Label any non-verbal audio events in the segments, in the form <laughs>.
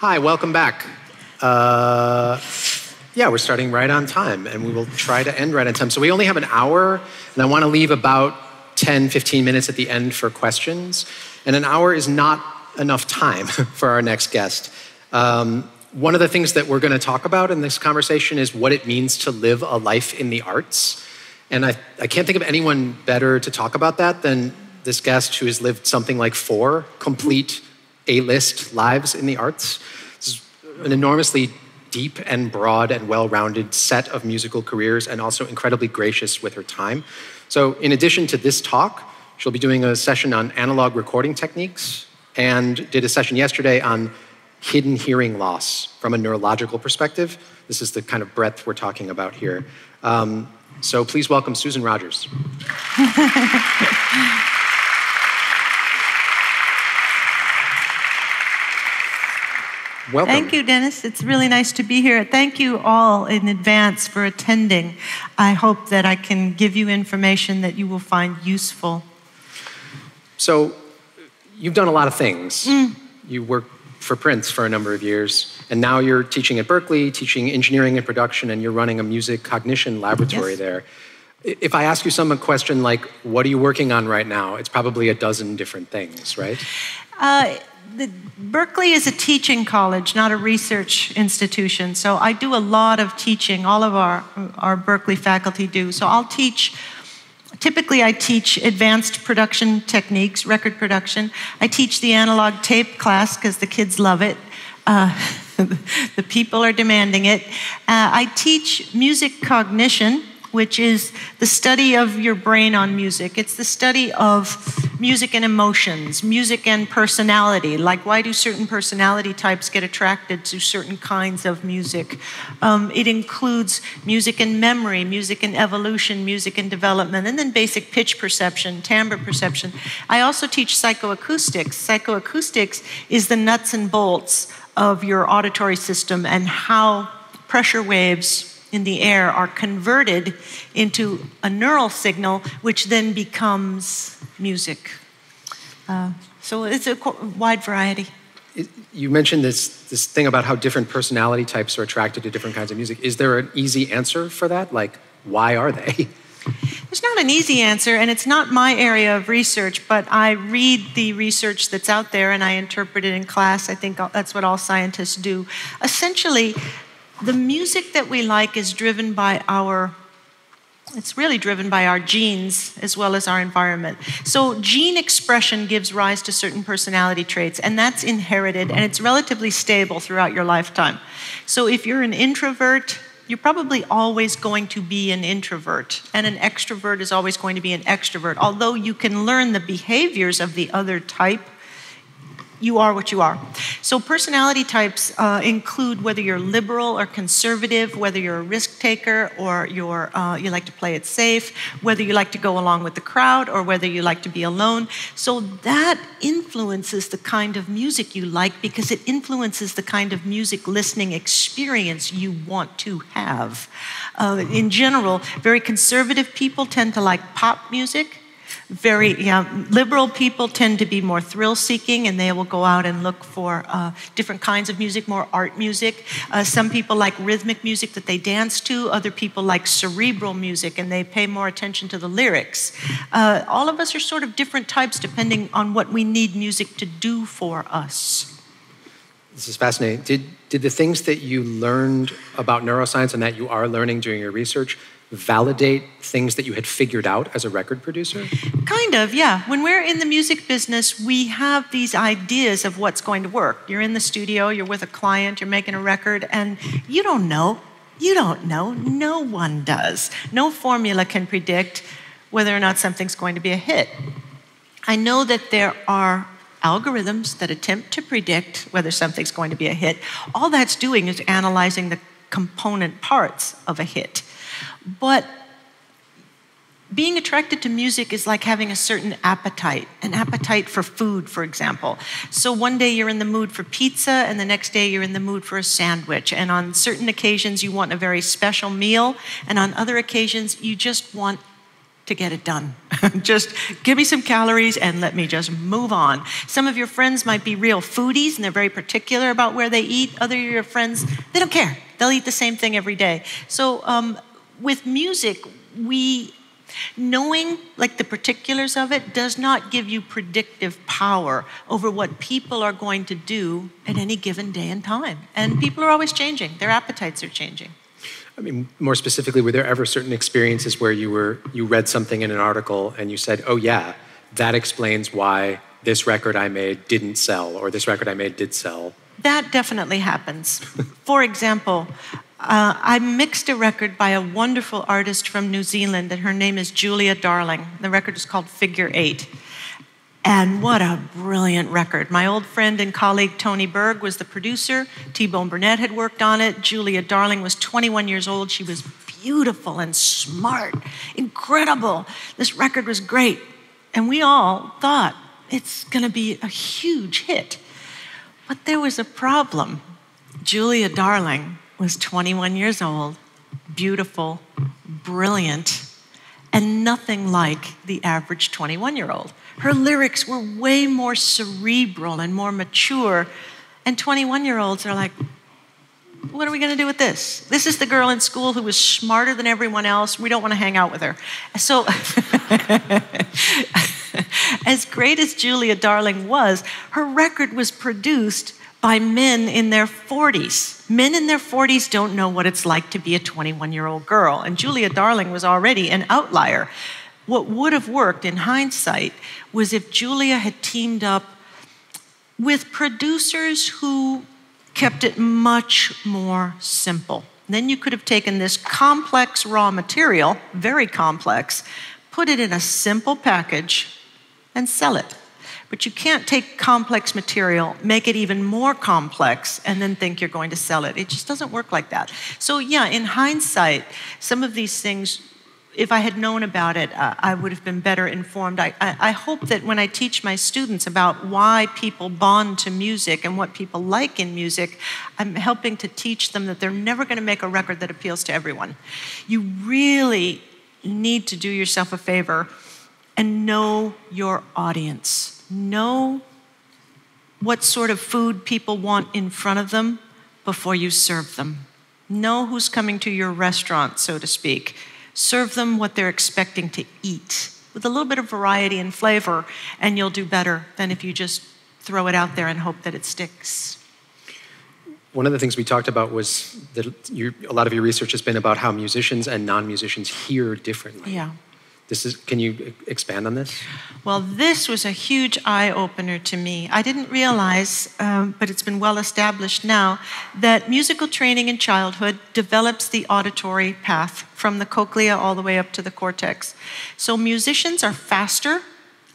Hi, welcome back. Uh, yeah, we're starting right on time, and we will try to end right on time. So we only have an hour, and I want to leave about 10, 15 minutes at the end for questions. And an hour is not enough time <laughs> for our next guest. Um, one of the things that we're going to talk about in this conversation is what it means to live a life in the arts. And I, I can't think of anyone better to talk about that than this guest who has lived something like four complete A list lives in the arts. This is an enormously deep and broad and well rounded set of musical careers and also incredibly gracious with her time. So, in addition to this talk, she'll be doing a session on analog recording techniques and did a session yesterday on hidden hearing loss from a neurological perspective. This is the kind of breadth we're talking about here. Um, so please welcome Susan Rogers. <laughs> Welcome. Thank you, Dennis. It's really nice to be here. Thank you all in advance for attending. I hope that I can give you information that you will find useful. So, you've done a lot of things. Mm. You worked for Prince for a number of years, and now you're teaching at Berklee, teaching engineering and production, and you're running a music cognition laboratory yes. there. If I ask you some question like, what are you working on right now? It's probably a dozen different things, right? Uh, the, Berklee is a teaching college, not a research institution. So I do a lot of teaching. All of our, our Berklee faculty do. So I'll teach. Typically, I teach advanced production techniques, record production. I teach the analog tape class because the kids love it. Uh, <laughs> the people are demanding it. Uh, I teach music cognition, which is the study of your brain on music. It's the study of music and emotions, music and personality. Like, why do certain personality types get attracted to certain kinds of music? Um, it includes music and memory, music and evolution, music and development, and then basic pitch perception, timbre perception. I also teach psychoacoustics. Psychoacoustics is the nuts and bolts of your auditory system and how pressure waves in the air are converted into a neural signal, which then becomes music. Uh, so it's a wide variety. You mentioned this, this thing about how different personality types are attracted to different kinds of music. Is there an easy answer for that? Like, why are they? <laughs> There's not an easy answer, and it's not my area of research, but I read the research that's out there and I interpret it in class. I think that's what all scientists do. Essentially, the music that we like is driven by our it's really driven by our genes as well as our environment. So, gene expression gives rise to certain personality traits, and that's inherited and it's relatively stable throughout your lifetime. So, if you're an introvert, you're probably always going to be an introvert, and an extrovert is always going to be an extrovert. Although you can learn the behaviors of the other type you are what you are. So, personality types uh, include whether you're liberal or conservative, whether you're a risk taker or you're, uh, you like to play it safe, whether you like to go along with the crowd or whether you like to be alone. So, that influences the kind of music you like because it influences the kind of music listening experience you want to have. Uh, in general, very conservative people tend to like pop music very yeah, liberal people tend to be more thrill seeking and they will go out and look for uh, different kinds of music, more art music. Uh, some people like rhythmic music that they dance to, other people like cerebral music and they pay more attention to the lyrics. Uh, all of us are sort of different types depending on what we need music to do for us. This is fascinating. Did, did the things that you learned about neuroscience and that you are learning during your research validate things that you had figured out as a record producer? Kind of, yeah. When we're in the music business, we have these ideas of what's going to work. You're in the studio, you're with a client, you're making a record, and you don't know. You don't know. No one does. No formula can predict whether or not something's going to be a hit. I know that there are algorithms that attempt to predict whether something's going to be a hit. All that's doing is analyzing the component parts of a hit. But being attracted to music is like having a certain appetite, an appetite for food, for example. So one day you're in the mood for pizza, and the next day you're in the mood for a sandwich. And on certain occasions, you want a very special meal, and on other occasions, you just want to get it done. <laughs> just give me some calories and let me just move on. Some of your friends might be real foodies and they're very particular about where they eat. Other of your friends, they don't care. They'll eat the same thing every day. So um, with music, we Knowing like the particulars of it does not give you predictive power over what people are going to do at any given day and time. And people are always changing. Their appetites are changing. I mean, more specifically, were there ever certain experiences where you were you read something in an article and you said, "Oh yeah, that explains why this record I made didn't sell, or this record I made did sell"? That definitely happens. <laughs> For example, uh, I mixed a record by a wonderful artist from New Zealand, and her name is Julia Darling. The record is called Figure Eight. And what a brilliant record. My old friend and colleague Tony Berg was the producer. T Bone Burnett had worked on it. Julia Darling was 21 years old. She was beautiful and smart, incredible. This record was great. And we all thought it's going to be a huge hit. But there was a problem. Julia Darling was 21 years old, beautiful, brilliant, and nothing like the average 21 year old. Her lyrics were way more cerebral and more mature. And 21 year olds are like, what are we going to do with this? This is the girl in school who was smarter than everyone else. We don't want to hang out with her. So, <laughs> as great as Julia Darling was, her record was produced by men in their 40s. Men in their 40s don't know what it's like to be a 21 year old girl. And Julia Darling was already an outlier. What would have worked in hindsight was if Julia had teamed up with producers who kept it much more simple. Then you could have taken this complex raw material, very complex, put it in a simple package, and sell it. But you can't take complex material, make it even more complex, and then think you're going to sell it. It just doesn't work like that. So, yeah, in hindsight, some of these things if I had known about it, uh, I would have been better informed. I, I, I, hope that when I teach my students about why people bond to music and what people like in music, I'm helping to teach them that they're never going to make a record that appeals to everyone. You really need to do yourself a favor and know your audience. Know what sort of food people want in front of them before you serve them. Know who's coming to your restaurant, so to speak Serve them what they're expecting to eat with a little bit of variety and flavor, and you'll do better than if you just throw it out there and hope that it sticks. One of the things we talked about was that you, a lot of your research has been about how musicians and non musicians hear differently. Yeah. This is, can you expand on this? Well, this was a huge eye opener to me. I didn't realize, um, but it's been well established now, that musical training in childhood develops the auditory path from the cochlea all the way up to the cortex. So musicians are faster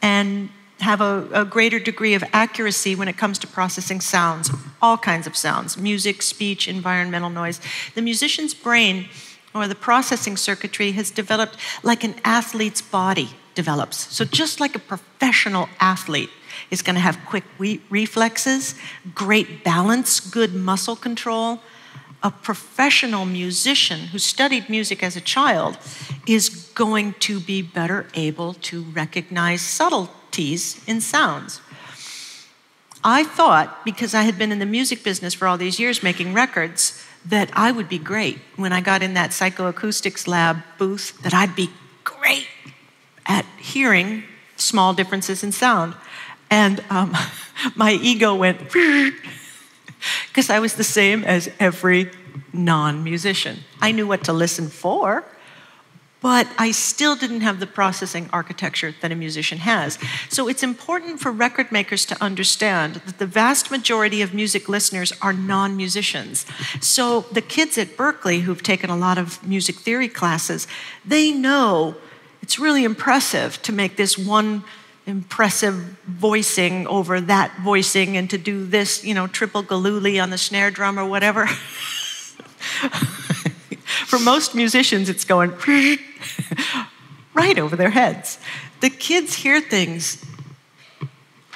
and have a, a, greater degree of accuracy when it comes to processing sounds, all kinds of sounds music, speech, environmental noise. The musician's brain or the processing circuitry has developed like an athlete's body develops. So, just like a professional athlete is going to have quick re- reflexes, great balance, good muscle control, a professional musician who studied music as a child is going to be better able to recognize subtleties in sounds. I thought, because I had been in the music business for all these years making records, that I would be great when I got in that psychoacoustics lab booth, that I'd be great at hearing small differences in sound. And um, <laughs> my ego went, <laughs> because I was the same as every non musician. I knew what to listen for, but I still didn't have the processing architecture that a musician has. So it's important for record makers to understand that the vast majority of music listeners are non musicians. So the kids at Berklee who've taken a lot of music theory classes, they know it's really impressive to make this one impressive voicing over that voicing and to do this, you know, triple galooly on the snare drum or whatever. <laughs> For most musicians, it's going <laughs> right over their heads. The kids hear things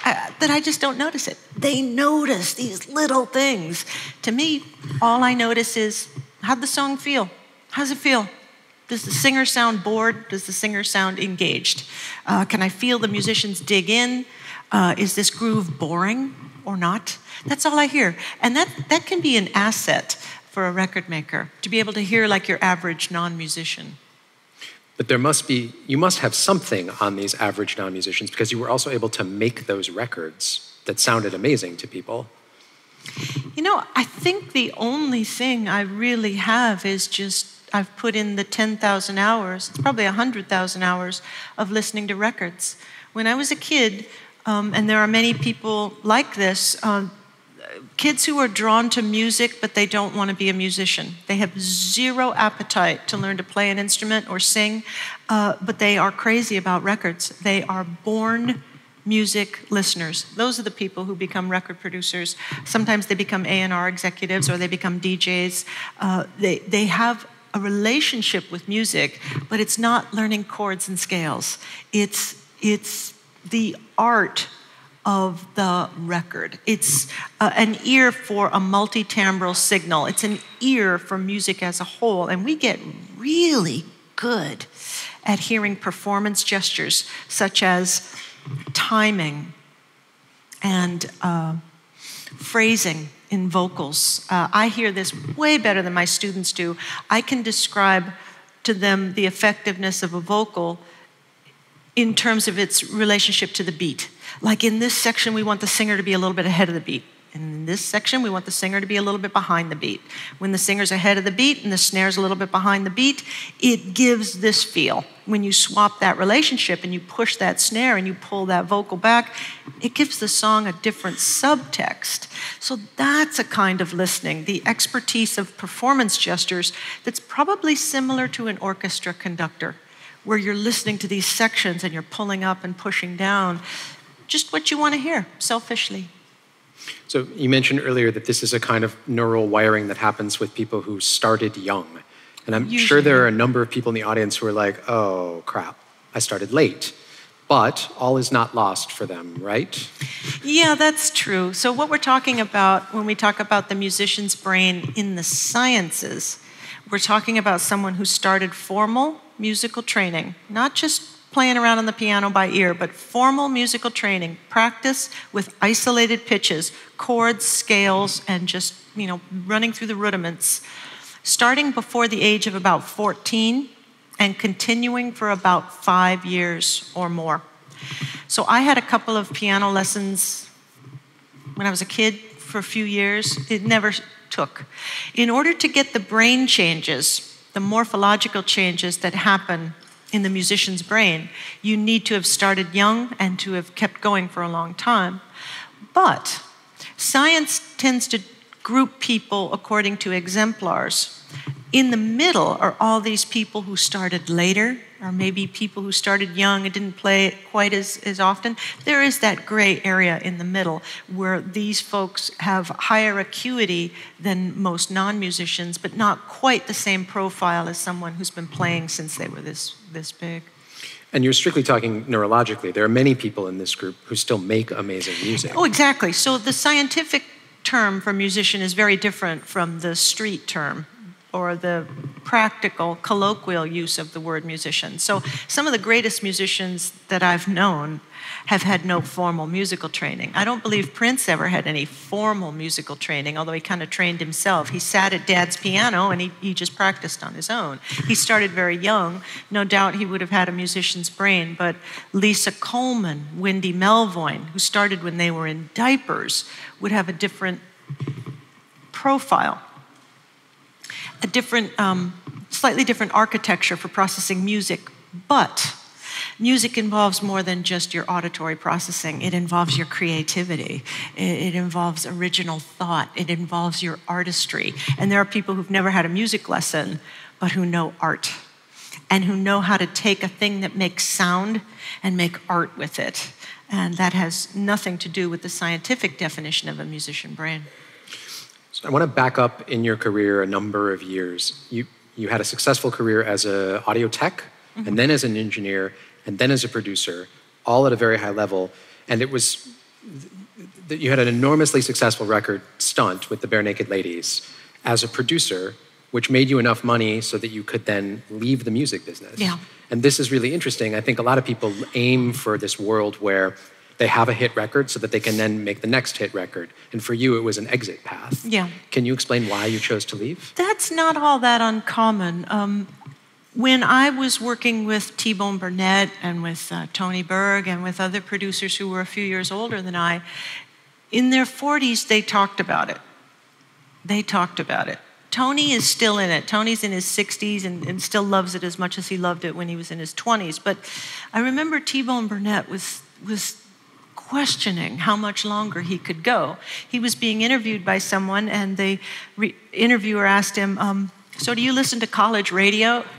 uh, that I just don't notice it. They notice these little things. To me, all I notice is how'd the song feel? How's it feel? Does the singer sound bored? Does the singer sound engaged? Uh, can I feel the musicians dig in? Uh, is this groove boring or not? That's all I hear. And that, that can be an asset for a record maker to be able to hear like your average non musician. But there must be, you must have something on these average non musicians because you were also able to make those records that sounded amazing to people. You know, I think the only thing I really have is just I've put in the 10,000 hours, it's probably 100,000 hours of listening to records. When I was a kid, um, and there are many people like this, um, kids who are drawn to music but they don't want to be a musician. They have zero appetite to learn to play an instrument or sing, uh, but they are crazy about records. They are born music listeners. Those are the people who become record producers. Sometimes they become A&R executives or they become DJs. Uh, they, they have a relationship with music, but it's not learning chords and scales. It's, it's the art of the record. It's uh, an ear for a multi timbral signal, it's an ear for music as a whole. And we get really good at hearing performance gestures such as timing and uh, phrasing in vocals. Uh, I hear this way better than my students do. I can describe to them the effectiveness of a vocal in terms of its relationship to the beat. Like in this section, we want the singer to be a little bit ahead of the beat. And In this section, we want the singer to be a little bit behind the beat. When the singer's ahead of the beat and the snare's a little bit behind the beat, it gives this feel. When you swap that relationship and you push that snare and you pull that vocal back, it gives the song a different subtext. So that's a kind of listening, the expertise of performance gestures that's probably similar to an orchestra conductor, where you're listening to these sections and you're pulling up and pushing down. Just what you want to hear, selfishly. So you mentioned earlier that this is a kind of neural wiring that happens with people who started young. And I'm Usually. sure there are a number of people in the audience who are like, oh, crap, I started late. But all is not lost for them, right? Yeah, that's true. So, what we're talking about when we talk about the musician's brain in the sciences, we're talking about someone who started formal musical training, not just playing around on the piano by ear, but formal musical training, practice with isolated pitches, chords, scales, and just, you know, running through the rudiments, starting before the age of about 14 and continuing for about five years or more. So I had a couple of piano lessons when I was a kid for a few years. It never took. In order to get the brain changes, the morphological changes that happen in the musician's brain. You need to have started young and to have kept going for a long time. But science tends to group people according to exemplars. In the middle are all these people who started later, or maybe people who started young and didn't play quite as, as often. There is that gray area in the middle where these folks have higher acuity than most non musicians, but not quite the same profile as someone who's been playing since they were this, this big. And you're strictly talking neurologically. There are many people in this group who still make amazing music. Oh, exactly. So the scientific term for musician is very different from the street term or the practical, colloquial use of the word musician. So, some of the greatest musicians that I've known have had no formal musical training. I don't believe Prince ever had any formal musical training, although he kind of trained himself. He sat at dad's piano and he, he just practiced on his own. He started very young. No doubt he would have had a musician's brain, but Lisa Coleman, Wendy Melvoin, who started when they were in diapers, would have a different profile a different, um, slightly different architecture for processing music, but music involves more than just your auditory processing. It involves your creativity. It, involves original thought. It involves your artistry. And there are people who've never had a music lesson, but who know art and who know how to take a thing that makes sound and make art with it. And that has nothing to do with the scientific definition of a musician brain. So I want to back up in your career a number of years. You, you had a successful career as an audio tech, mm-hmm. and then as an engineer, and then as a producer, all at a very high level. And it was that you had an enormously successful record stunt with the Barenaked Ladies. As a producer, which made you enough money so that you could then leave the music business. Yeah. And this is really interesting. I think a lot of people aim for this world where they have a hit record so that they can then make the next hit record. And for you, it was an exit path. Yeah. Can you explain why you chose to leave? That's not all that uncommon. Um, when I was working with T Bone Burnett and with uh, Tony Berg and with other producers who were a few years older than I, in their 40s, they talked about it. They talked about it. Tony is still in it. Tony's in his 60s and, and, still loves it as much as he loved it when he was in his 20s. But I remember T Bone Burnett was, was questioning how much longer he could go. He was being interviewed by someone, and the re- interviewer asked him, um, So, do you listen to college radio? <laughs>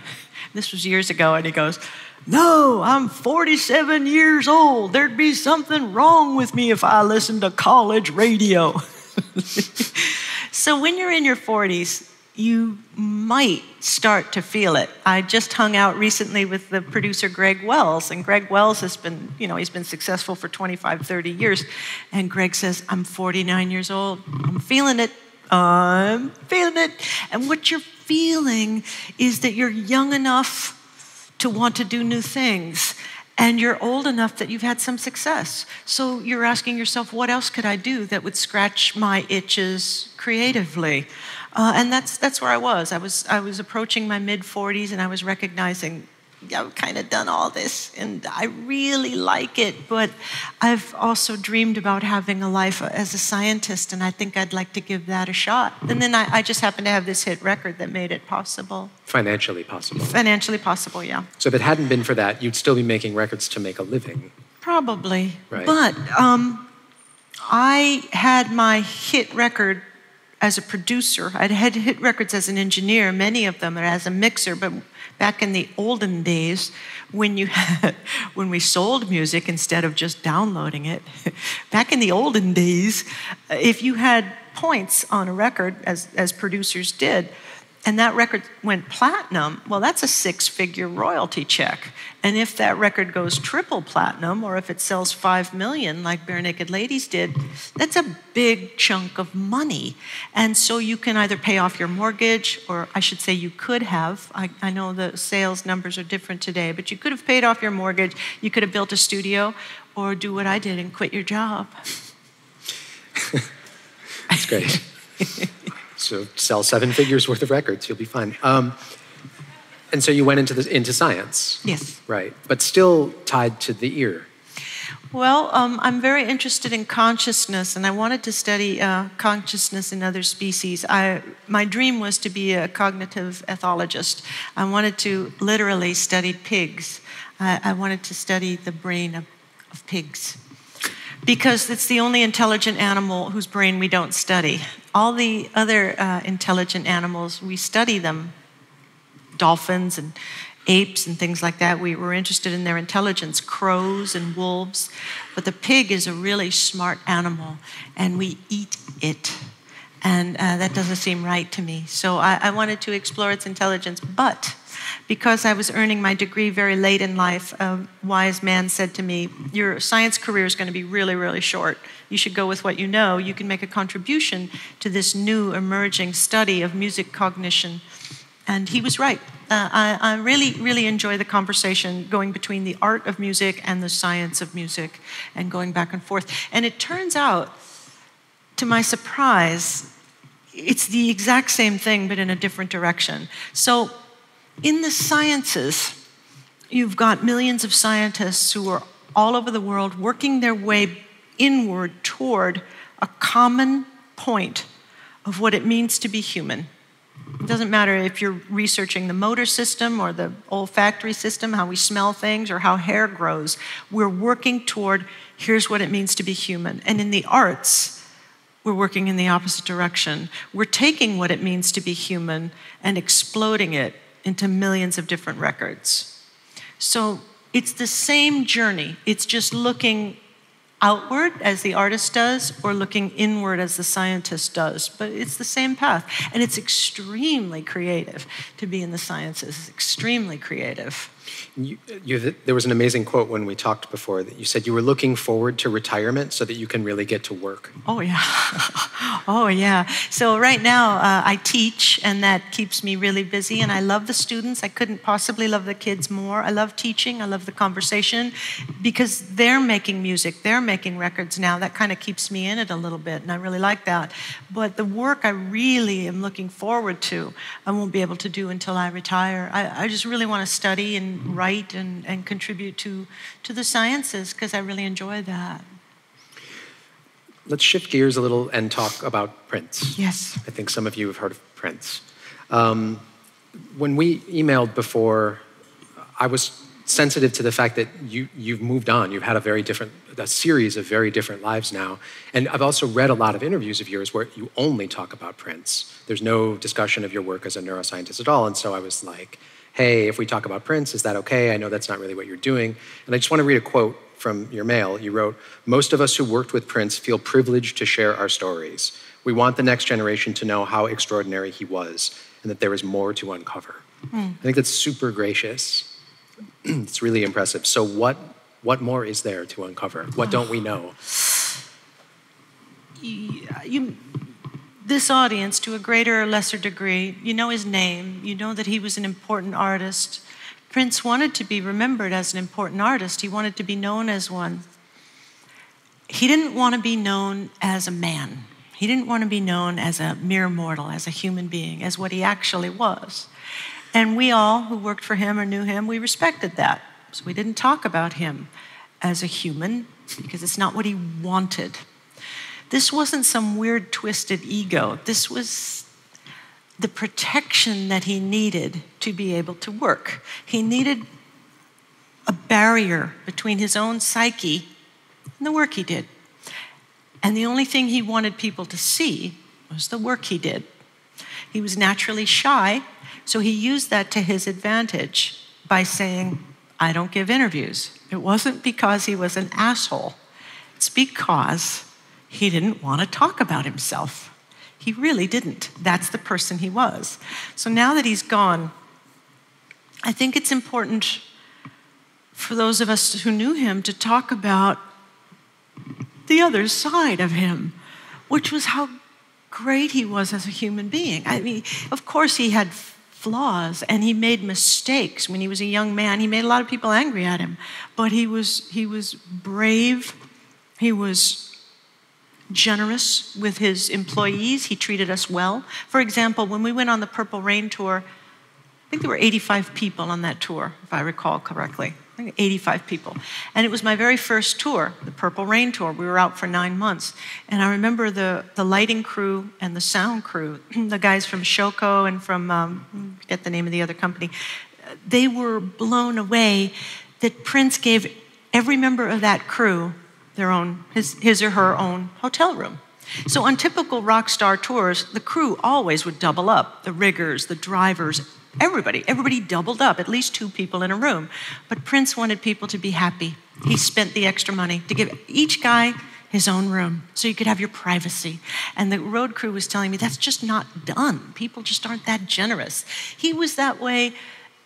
This was years ago, and he goes, No, I'm 47 years old. There'd be something wrong with me if I listened to college radio. <laughs> so, when you're in your 40s, you might start to feel it. I just hung out recently with the producer Greg Wells, and Greg Wells has been, you know, he's been successful for 25, 30 years. And Greg says, I'm 49 years old. I'm feeling it. I'm feeling it. And what you're feeling is that you're young enough to want to do new things and you're old enough that you've had some success. So you're asking yourself, what else could I do that would scratch my itches creatively? Uh, and that's, that's where I was. I was, I was approaching my mid 40s and I was recognizing I've kind of done all this and I really like it, but I've also dreamed about having a life as a scientist and I think I'd like to give that a shot. And then I, I just happened to have this hit record that made it possible. Financially possible. Financially possible, yeah. So if it hadn't been for that, you'd still be making records to make a living. Probably. Right. But um, I had my hit record as a producer. I'd had hit records as an engineer, many of them, or as a mixer, but back in the olden days when you <laughs> when we sold music instead of just downloading it <laughs> back in the olden days if you had points on a record as, as producers did and that record went platinum, well, that's a six figure royalty check. And if that record goes triple platinum, or if it sells five million like Barenaked Ladies did, that's a big chunk of money. And so you can either pay off your mortgage, or I should say, you could have. I, I know the sales numbers are different today, but you could have paid off your mortgage, you could have built a studio, or do what I did and quit your job. <laughs> that's great. <laughs> So sell seven figures worth of records, you'll be fine. Um, and so you went into the, into science. Yes. Right, but still tied to the ear. Well, um, I'm very interested in consciousness, and I wanted to study uh, consciousness in other species. I, my dream was to be a cognitive ethologist. I wanted to literally study pigs. I, I wanted to study the brain of, of pigs because it's the only intelligent animal whose brain we don't study. All the other uh, intelligent animals, we study them dolphins and apes and things like that. We were interested in their intelligence, crows and wolves. But the pig is a really smart animal, and we eat it. And uh, that doesn't seem right to me. So I, I wanted to explore its intelligence. But because I was earning my degree very late in life, a wise man said to me, Your science career is going to be really, really short. You should go with what you know. You can make a contribution to this new emerging study of music cognition. And he was right. Uh, I, I, really, really enjoy the conversation going between the art of music and the science of music and going back and forth. And it turns out, to my surprise, it's the exact same thing, but in a different direction. So, in the sciences, you've got millions of scientists who are all over the world working their way inward toward a common point of what it means to be human. It doesn't matter if you're researching the motor system or the olfactory system, how we smell things, or how hair grows. We're working toward here's what it means to be human. And in the arts, we're working in the opposite direction. We're taking what it means to be human and exploding it into millions of different records. So it's the same journey, it's just looking outward as the artist does or looking inward as the scientist does. But it's the same path. And it's extremely creative to be in the sciences. It's extremely creative You, you, there was an amazing quote when we talked before that you said you were looking forward to retirement so that you can really get to work. Oh, yeah. <laughs> oh, yeah. So, right now, uh, I teach, and that keeps me really busy. And I love the students. I couldn't possibly love the kids more. I love teaching, I love the conversation because they're making music, they're making records now. That kind of keeps me in it a little bit, and I really like that. But the work I really am looking forward to, I won't be able to do until I retire. I, I just really want to study and write and, and contribute to, to the sciences because I really enjoy that. Let's shift gears a little and talk about Prince. Yes. I think some of you have heard of Prince. Um, when we emailed before, I was sensitive to the fact that you, you've moved on. You've had a very different, a series of very different lives now. And I've also read a lot of interviews of yours where you only talk about Prince. There's no discussion of your work as a neuroscientist at all. And so I was like, hey, if we talk about Prince, is that okay? I know that's not really what you're doing. And I just want to read a quote from your mail. You wrote, Most of us who worked with Prince feel privileged to share our stories. We want the next generation to know how extraordinary he was and that there is more to uncover. Mm. I think that's super gracious. <clears throat> it's really impressive. So, what, what more is there to uncover? What don't we know? <sighs> You, you, this audience to a greater or lesser degree. You know his name, you know that he was an important artist. Prince wanted to be remembered as an important artist, he wanted to be known as one. He didn't want to be known as a man. He didn't want to be known as a mere mortal, as a human being, as what he actually was. And we all who worked for him or knew him, we respected that. So we didn't talk about him as a human because it's not what he wanted. This wasn't some weird, twisted ego. This was the protection that he needed to be able to work. He needed a barrier between his own psyche and the work he did. And the only thing he wanted people to see was the work he did. He was naturally shy, so he used that to his advantage by saying, I don't give interviews. It wasn't because he was an asshole, it's because he didn't want to talk about himself. He really didn't. That's the person he was. So now that he's gone, I think it's important for those of us who knew him to talk about the other side of him, which was how great he was as a human being. I mean, of course, he had flaws and he made mistakes when he was a young man. He made a lot of people angry at him, but he was, he was brave, he was generous with his employees. He treated us well. For example, when we went on the Purple Rain tour, I think there were 85 people on that tour, if I recall correctly. I think 85 people. And it was my very first tour, the Purple Rain tour. We were out for nine months. And I remember the, the lighting crew and the sound crew, <clears throat> the guys from Showco and from, um, get the name of the other company, they were blown away that Prince gave every member of that crew their own, his, his or her own hotel room. So on typical rock star tours, the crew always would double up the riggers, the drivers, everybody. Everybody doubled up, at least two people in a room. But Prince wanted people to be happy. He spent the extra money to give each guy his own room so you could have your privacy. And the road crew was telling me that's just not done. People just aren't that generous. He was that way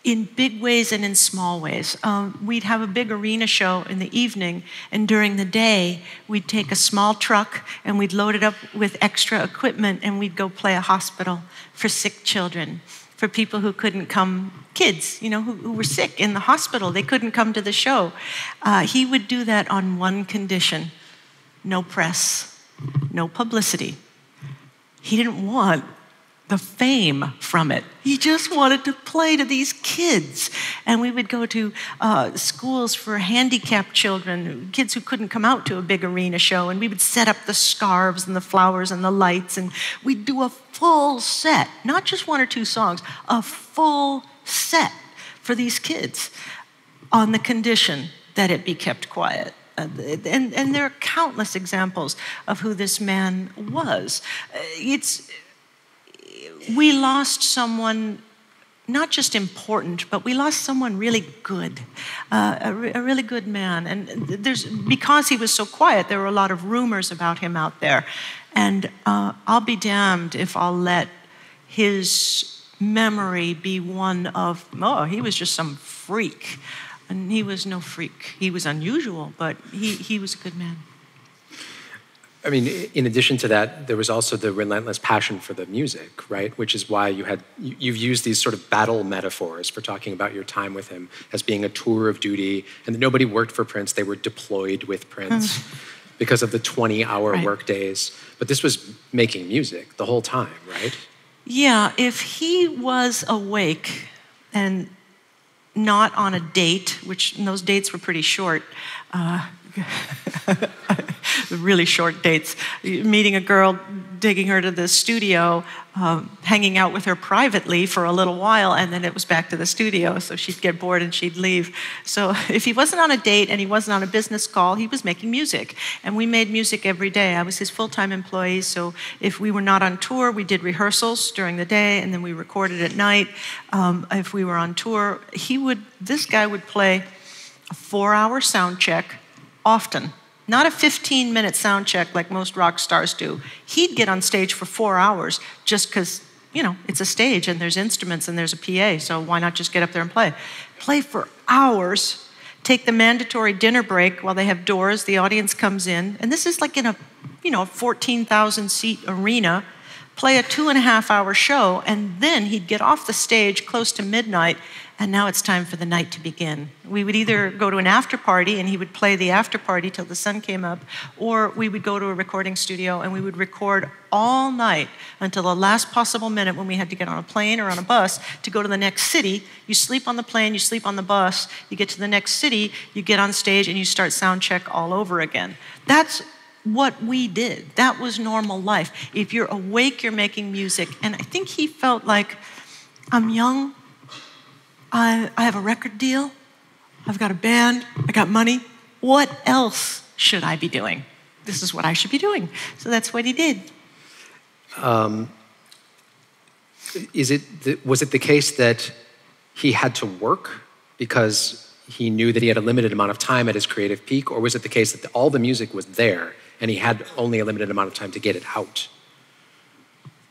in big ways and in small ways. Um, we'd have a big arena show in the evening, and during the day, we'd take a small truck and we'd load it up with extra equipment and we'd go play a hospital for sick children, for people who couldn't come, kids, you know, who, who were sick in the hospital. They couldn't come to the show. Uh, he would do that on one condition no press, no publicity. He didn't want the fame from it. He just wanted to play to these kids. And we would go to uh, schools for handicapped children, kids who couldn't come out to a big arena show, and we would set up the scarves and the flowers and the lights, and we'd do a full set, not just one or two songs, a full set for these kids on the condition that it be kept quiet. Uh, and, and there are countless examples of who this man was. It's we lost someone not just important, but we lost someone really good, uh, a, a, really good man. And there's because he was so quiet, there were a lot of rumors about him out there. And uh, I'll be damned if I'll let his memory be one of, oh, he was just some freak. And he was no freak. He was unusual, but he, he was a good man. I mean, in addition to that, there was also the relentless passion for the music, right? Which is why you had you've used these sort of battle metaphors for talking about your time with him as being a tour of duty, and nobody worked for Prince; they were deployed with Prince <laughs> because of the 20-hour Right. work days. But this was making music the whole time, right? Yeah, if he was awake and not on a date, which and those dates were pretty short, uh, really short dates, meeting a girl, taking her to the studio, um, hanging out with her privately for a little while, and then it was back to the studio. So she'd get bored and she'd leave. So <laughs> if he wasn't on a date and he wasn't on a business call, he was making music. And we made music every day. I was his full time employee. So if we were not on tour, we did rehearsals during the day and then we recorded at night. Um, if we were on tour, he would, this guy would play a four hour sound check often. Not a 15 minute sound check like most rock stars do. He'd get on stage for four hours just because, you know, it's a stage and there's instruments and there's a PA, so why not just get up there and play? Play for hours, take the mandatory dinner break while they have doors, the audience comes in, and this is like in a, you know, 14,000 seat arena, play a two and a half hour show, and then he'd get off the stage close to midnight and now it's time for the night to begin. We would either go to an after party and he would play the after party till the sun came up, or we would go to a recording studio and we would record all night until the last possible minute when we had to get on a plane or on a bus to go to the next city. You sleep on the plane, you sleep on the bus, you get to the next city, you get on stage and you start sound check all over again. That's what we did. That was normal life. If you're awake, you're making music. And I think he felt like, I'm young, I, I have a record deal. I've got a band. I got money. What else should I be doing? This is what I should be doing. So that's what he did. Um, is it the, was it the case that he had to work because he knew that he had a limited amount of time at his creative peak, or was it the case that all the music was there and he had only a limited amount of time to get it out?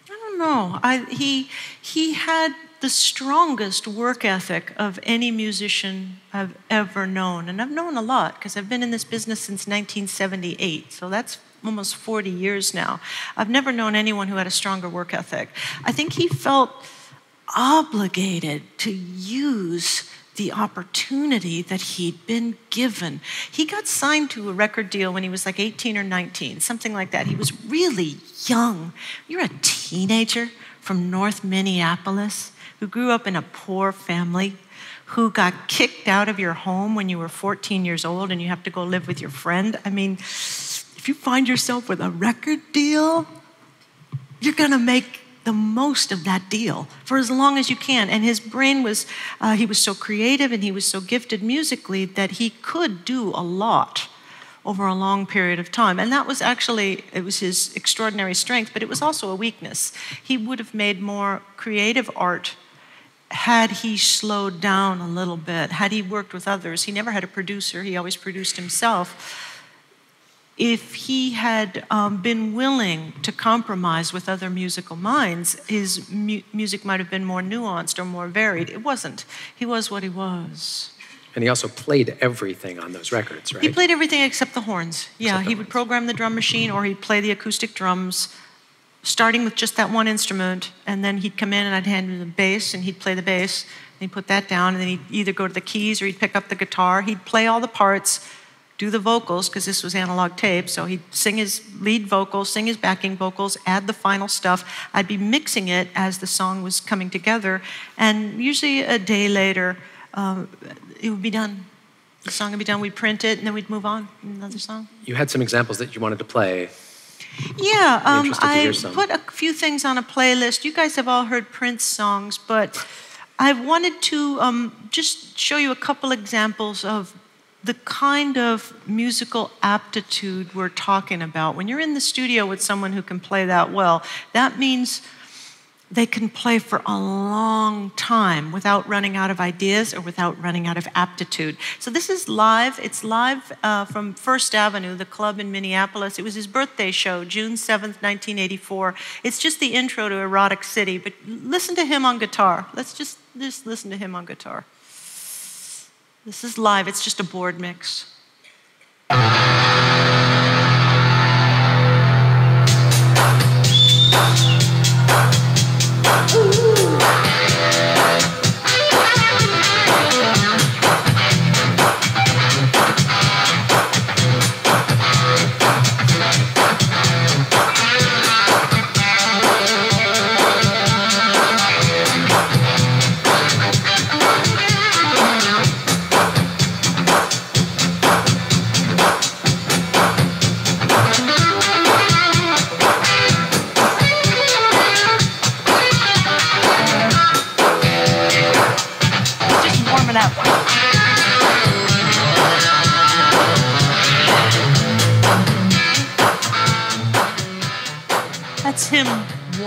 I don't know. I, he, he had the strongest work ethic of any musician I've ever known. And I've known a lot because I've been in this business since 1978. So that's almost 40 years now. I've never known anyone who had a stronger work ethic. I think he felt obligated to use the opportunity that he'd been given. He got signed to a record deal when he was like 18 or 19, something like that. He was really young. You're a teenager from North Minneapolis who grew up in a poor family, who got kicked out of your home when you were 14 years old and you have to go live with your friend. I mean, if you find yourself with a record deal, you're going to make the most of that deal for as long as you can. And his brain was, uh, he was so creative and he was so gifted musically that he could do a lot over a long period of time. And that was actually, it was his extraordinary strength, but it was also a weakness. He would have made more creative art had he slowed down a little bit, had he worked with others. He never had a producer, he always produced himself if he had um, been willing to compromise with other musical minds, his mu- music might have been more nuanced or more varied. It wasn't. He was what he was. And he also played everything on those records, right? He played everything except the horns. Yeah, the he would program the drum machine or he'd play the acoustic drums, starting with just that one instrument, and then he'd come in and I'd hand him the bass and he'd play the bass, and he'd put that down, and then he'd either go to the keys or he'd pick up the guitar. He'd play all the parts, do the vocals, because this was analog tape, so he'd sing his lead vocals, sing his backing vocals, add the final stuff. I'd be mixing it as the song was coming together, and usually a day later, um, it would be done. The song would be done, we'd print it, and then we'd move on to another song. You had some examples that you wanted to play. Yeah, um, I put a few things on a playlist. You guys have all heard Prince songs, but I wanted to um, just show you a couple examples of the kind of musical aptitude we're talking about. When you're in the studio with someone who can play that well, that means they can play for a long time without running out of ideas or without running out of aptitude. So this is live. It's live uh, from First Avenue, the club in Minneapolis. It was his birthday show, June 7th, 1984. It's just the intro to Erotic City, but listen to him on guitar. Let's just, just listen to him on guitar. This is live. It's just a board mix.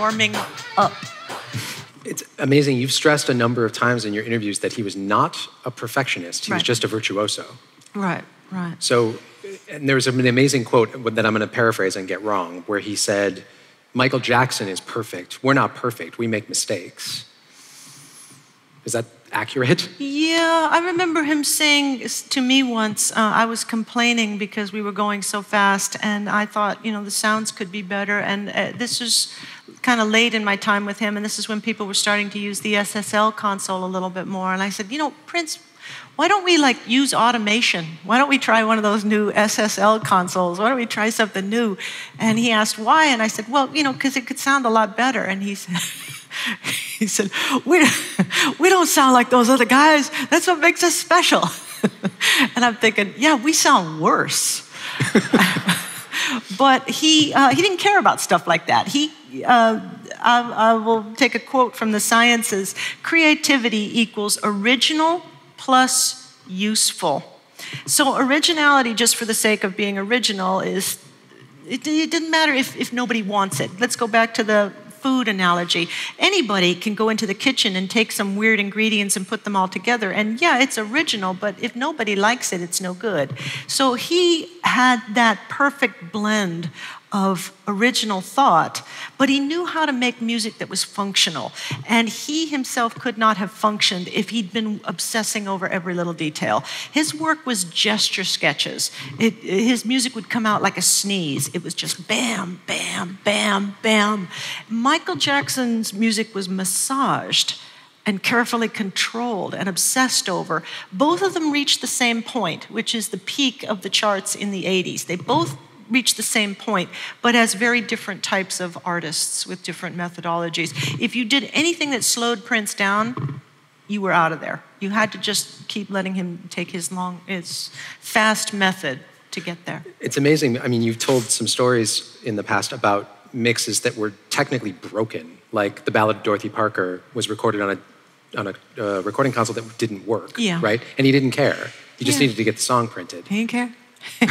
Warming up. It's amazing. You've stressed a number of times in your interviews that he was not a perfectionist, he was just a virtuoso. Right, right. So, and there was an amazing quote that I'm going to paraphrase and get wrong, where he said, Michael Jackson is perfect. We're not perfect. We make mistakes. Is that accurate? Yeah, I remember him saying to me once, uh, I was complaining because we were going so fast, and I thought, you know, the sounds could be better. And uh, this was kind of late in my time with him, and this is when people were starting to use the SSL console a little bit more. And I said, you know, Prince, why don't we like use automation? Why don't we try one of those new SSL consoles? Why don't we try something new? And he asked why, and I said, well, you know, because it could sound a lot better. And he said, <laughs> he said, we, we don't sound like those other guys. That's what makes us special. <laughs> and I'm thinking, yeah, we sound worse. <laughs> but he, uh, he didn't care about stuff like that. He, uh, I, I will take a quote from the sciences creativity equals original plus useful. So, originality, just for the sake of being original, is it, it didn't matter if, if nobody wants it. Let's go back to the food analogy. Anybody can go into the kitchen and take some weird ingredients and put them all together. And yeah, it's original, but if nobody likes it, it's no good. So he had that perfect blend of original thought, but he knew how to make music that was functional. And he himself could not have functioned if he'd been obsessing over every little detail. His work was gesture sketches. It, his music would come out like a sneeze. It was just bam, bam, bam, bam. Michael Jackson's music was massaged and carefully controlled and obsessed over. Both of them reached the same point, which is the peak of the charts in the 80s. They both reached the same point, but as very different types of artists with different methodologies. If you did anything that slowed Prince down, you were out of there. You had to just keep letting him take his long, his fast method to get there. It's amazing. I mean, you've told some stories in the past about mixes that were technically broken, like the Ballad of Dorothy Parker was recorded on a on a uh, recording console that didn't work, Yeah. right? And he didn't care. He just Yeah. needed to get the song printed. He didn't care. <laughs>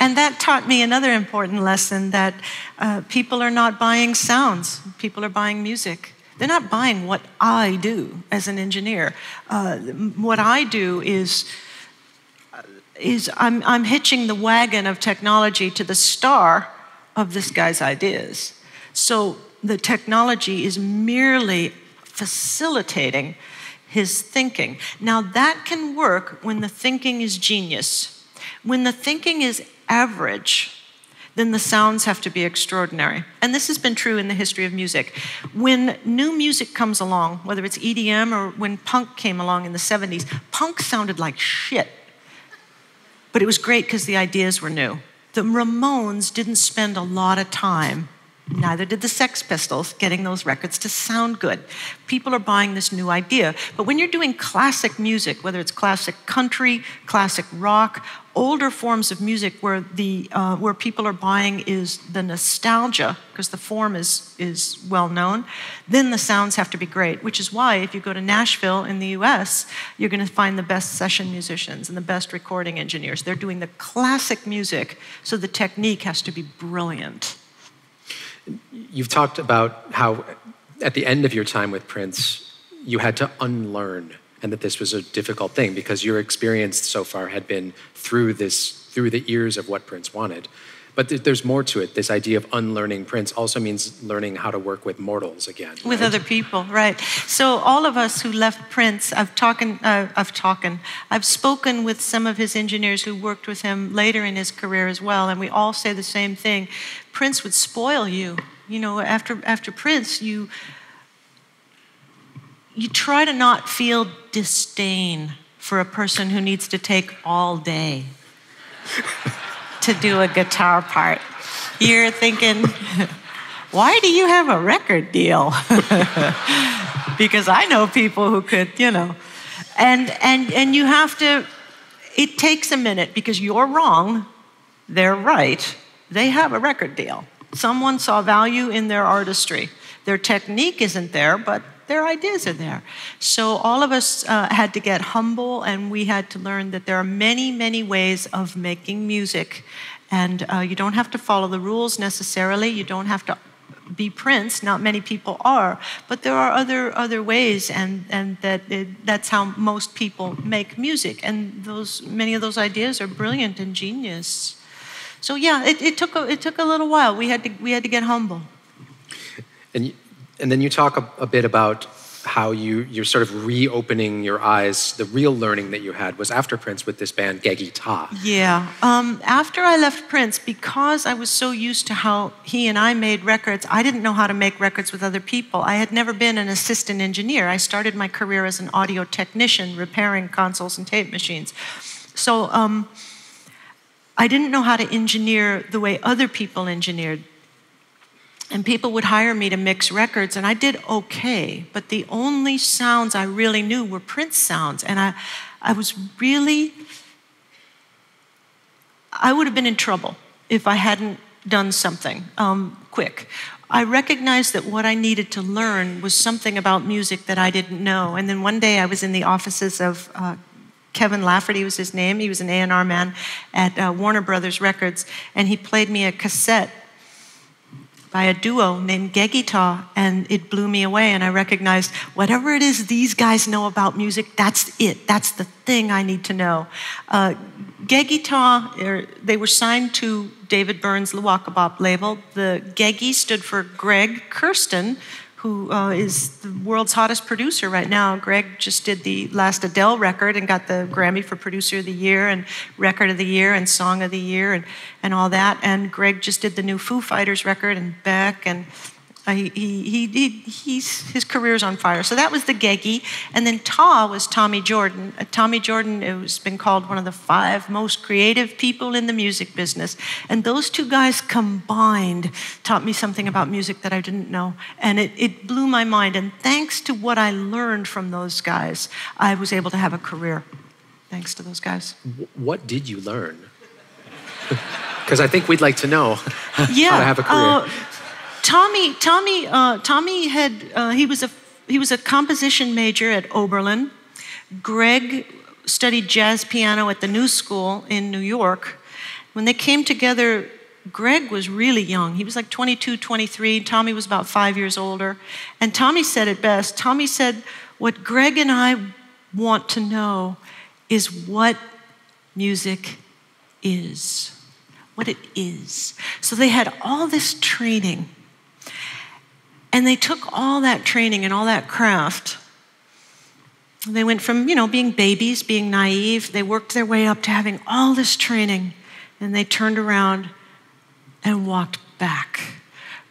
and that taught me another important lesson that uh, people are not buying sounds, people are buying music. They're not buying what I do as an engineer. Uh, what I do is, uh, is I'm, I'm hitching the wagon of technology to the star of this guy's ideas. So the technology is merely facilitating his thinking. Now, that can work when the thinking is genius. When the thinking is average, then the sounds have to be extraordinary. And this has been true in the history of music. When new music comes along, whether it's EDM or when punk came along in the 70s, punk sounded like shit. But it was great because the ideas were new. The Ramones didn't spend a lot of time, neither did the Sex Pistols, getting those records to sound good. People are buying this new idea. But when you're doing classic music, whether it's classic country, classic rock, older forms of music where, the, uh, where people are buying is the nostalgia, because the form is, is well known, then the sounds have to be great, which is why if you go to Nashville in the US, you're going to find the best session musicians and the best recording engineers. They're doing the classic music, so the technique has to be brilliant. You've talked about how at the end of your time with Prince, you had to unlearn, and that this was a difficult thing because your experience so far had been through this, through the ears of what Prince wanted. But there's more to it. This idea of unlearning Prince also means learning how to work with mortals again. With right? other people, right. So all of us who left Prince, I've talking, uh, I've talking, I've spoken with some of his engineers who worked with him later in his career as well, and we all say the same thing. Prince would spoil you. You know, after after Prince, you you try to not feel disdain for a person who needs to take all day <laughs> to do a guitar part. You're thinking, why do you have a record deal? <laughs> because I know people who could, you know. And, and, and you have to, it takes a minute because you're wrong, they're right. They have a record deal. Someone saw value in their artistry. Their technique isn't there, but their ideas are there. So all of us uh, had to get humble, and we had to learn that there are many, many ways of making music. And uh, you don't have to follow the rules necessarily. You don't have to be Prince. Not many people are, but there are other other ways, and and that it, that's how most people make music. And those many of those ideas are brilliant and genius. So yeah, it, it took a, it took a little while. We had to we had to get humble. And and then you talk a, a, bit about how you you're sort of reopening your eyes. The real learning that you had was after Prince with this band Geggy Tah. Yeah. Um, after I left Prince, because I was so used to how he and I made records, I didn't know how to make records with other people. I had never been an assistant engineer. I started my career as an audio technician, repairing consoles and tape machines. So. Um, I didn't know how to engineer the way other people engineered and people would hire me to mix records and i did okay but the only sounds i really knew were prince sounds and i, I was really i would have been in trouble if i hadn't done something um, quick i recognized that what i needed to learn was something about music that i didn't know and then one day i was in the offices of uh, Kevin Lafferty was his name. He was an A&R man at uh, Warner Brothers Records, and he played me a cassette by a duo named Geggy Tah, and it blew me away. And I recognized whatever it is these guys know about music, that's it. That's the thing I need to know. Uh, Geggy Tah, er, they were signed to David Byrne's Luaka Bop label. The Geggy stood for Greg Kurstin, who uh, is the world's hottest producer right now. Greg just did the last Adele record and got the Grammy for Producer of the Year and Record of the Year and Song of the Year and, and all that. And Greg just did the new Foo Fighters record and Beck and he, he, he, he's, his career's on fire. So that was the Geggy. And then Tah was Tommy Jordan. Uh, Tommy Jordan has been called one of the five most creative people in the music business. And those two guys combined taught me something about music that I didn't know. And it, it blew my mind. And thanks to what I learned from those guys, I was able to have a career. Thanks to those guys. What did you learn? <laughs> Because I think we'd like to know yeah, how to have a career. Uh, Tommy, Tommy, uh, Tommy had uh, he was a he was a composition major at Oberlin. Greg studied jazz piano at the New School in New York. When they came together, Greg was really young. He was like 22, 23. Tommy was about five years older. And Tommy said it best. Tommy said, What Greg and I want to know is what music is. What it is. So they had all this training and they took all that training and all that craft. They went from, you know, being babies, being naive, they worked their way up to having all this training, and they turned around and walked back.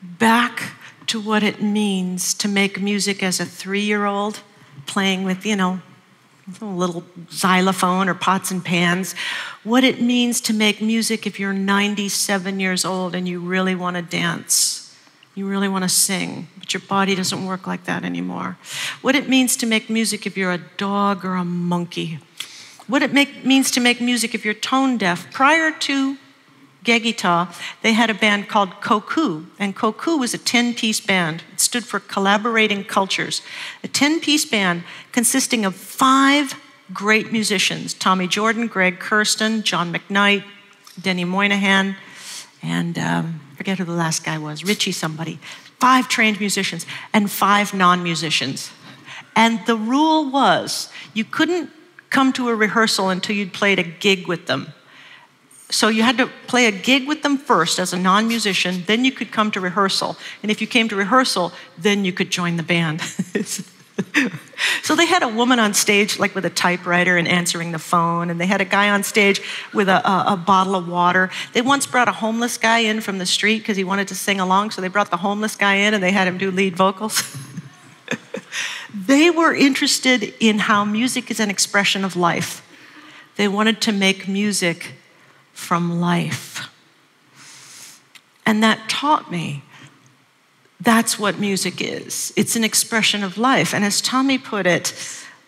Back to what it means to make music as a three year old, playing with, you know, a little xylophone or pots and pans. What it means to make music if you're 97 years old and you really want to dance you really want to sing, but your body doesn't work like that anymore. What it means to make music if you're a dog or a monkey. What it make, means to make music if you're tone deaf. Prior to Geggy Tah, they had a band called Koku, and Koku was a 10 piece band. It stood for Collaborating Cultures. A 10 piece band consisting of five great musicians Tommy Jordan, Greg Kurstin, John McKnight, Denny Moynihan, and um, forget who the last guy was, Richie somebody. five trained musicians, and five non musicians. And the rule was you couldn't come to a rehearsal until you'd played a gig with them. So you had to play a gig with them first as a non musician, then you could come to rehearsal. And if you came to rehearsal, then you could join the band. <laughs> <laughs> so they had a woman on stage, like with a typewriter and answering the phone, and they had a guy on stage with a, a, a bottle of water. They once brought a homeless guy in from the street because he wanted to sing along, so they brought the homeless guy in and they had him do lead vocals. <laughs> they were interested in how music is an expression of life. They wanted to make music from life. And that taught me that's what music is it's an expression of life. And as Tommy put it,